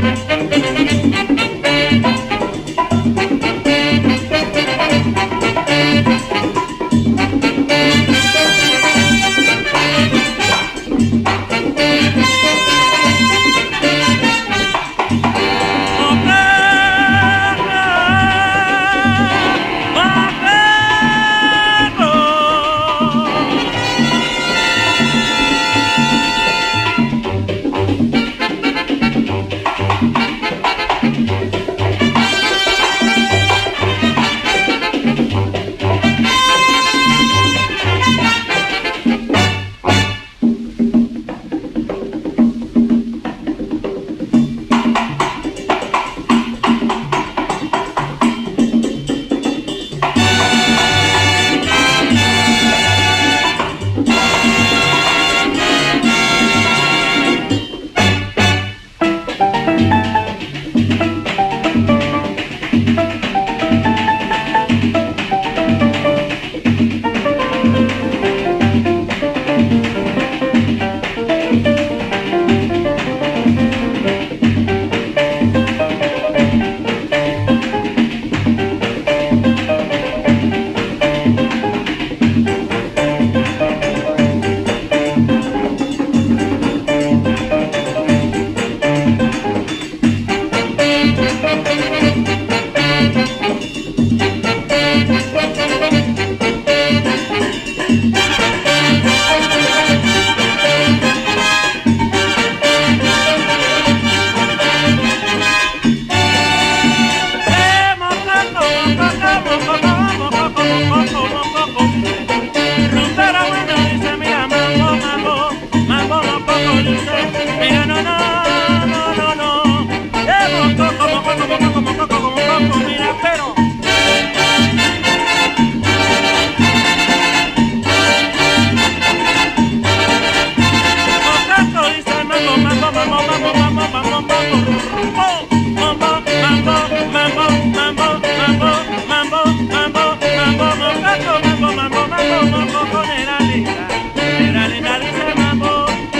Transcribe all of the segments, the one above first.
Música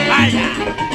Vaya.